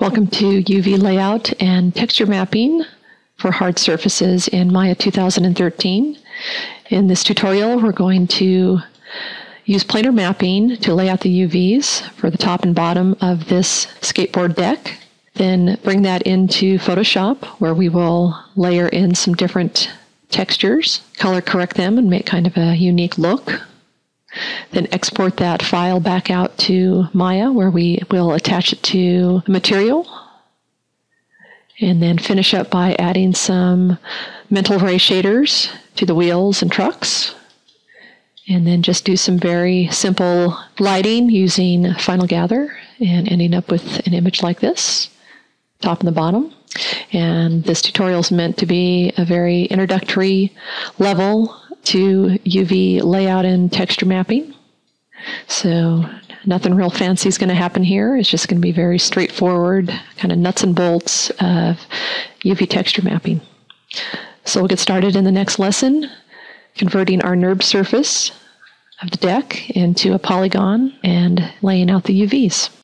Welcome to UV layout and texture mapping for hard surfaces in Maya 2013. In this tutorial, we're going to use planar mapping to lay out the UVs for the top and bottom of this skateboard deck. Then bring that into Photoshop where we will layer in some different textures, color correct them, and make kind of a unique look. Then export that file back out to Maya where we will attach it to material. And then finish up by adding some mental ray shaders to the wheels and trucks. And then just do some very simple lighting using Final Gather and ending up with an image like this, top and the bottom. And this tutorial is meant to be a very introductory level to UV layout and texture mapping. So nothing real fancy is going to happen here. It's just going to be very straightforward, kind of nuts and bolts of UV texture mapping. So we'll get started in the next lesson, converting our NURB surface of the deck into a polygon and laying out the UVs.